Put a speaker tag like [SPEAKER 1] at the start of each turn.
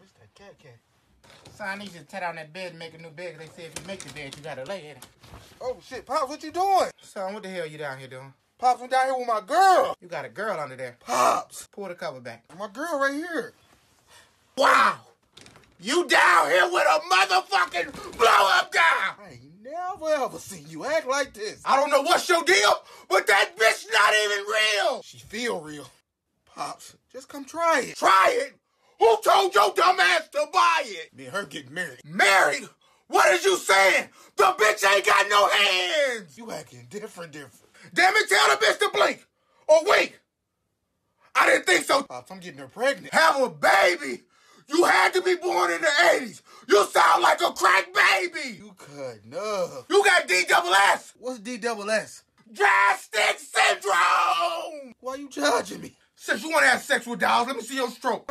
[SPEAKER 1] this that cat cat.
[SPEAKER 2] Son, I need you to tear down that bed and make a new bed. They say if you make the bed, you gotta lay in it.
[SPEAKER 1] Oh shit, Pops, what you doing?
[SPEAKER 2] Son, what the hell you down here doing?
[SPEAKER 1] Pops, I'm down here with my girl.
[SPEAKER 2] You got a girl under there.
[SPEAKER 1] Pops,
[SPEAKER 2] Pull the cover back.
[SPEAKER 1] my girl right here.
[SPEAKER 2] Wow! You down here with a motherfucking blow up guy!
[SPEAKER 1] I ain't never ever seen you act like this.
[SPEAKER 2] I don't know what's your deal, but that bitch not even real!
[SPEAKER 1] She feel real. Pops, just come try it.
[SPEAKER 2] Try it! Who told your dumb ass to buy it?
[SPEAKER 1] Me and her getting married.
[SPEAKER 2] Married? What is you saying? The bitch ain't got no hands!
[SPEAKER 1] You acting different, different.
[SPEAKER 2] Damn it, tell the bitch to blink! Or wink! I didn't think so.
[SPEAKER 1] Pops, I'm getting her pregnant.
[SPEAKER 2] Have a baby! You had to be born in the 80s! You sound like a crack baby!
[SPEAKER 1] You cutting up.
[SPEAKER 2] You got D double S!
[SPEAKER 1] What's D double S?
[SPEAKER 2] Drastic syndrome!
[SPEAKER 1] Why are you judging me?
[SPEAKER 2] Since you want to have sex with dolls, let me see your stroke.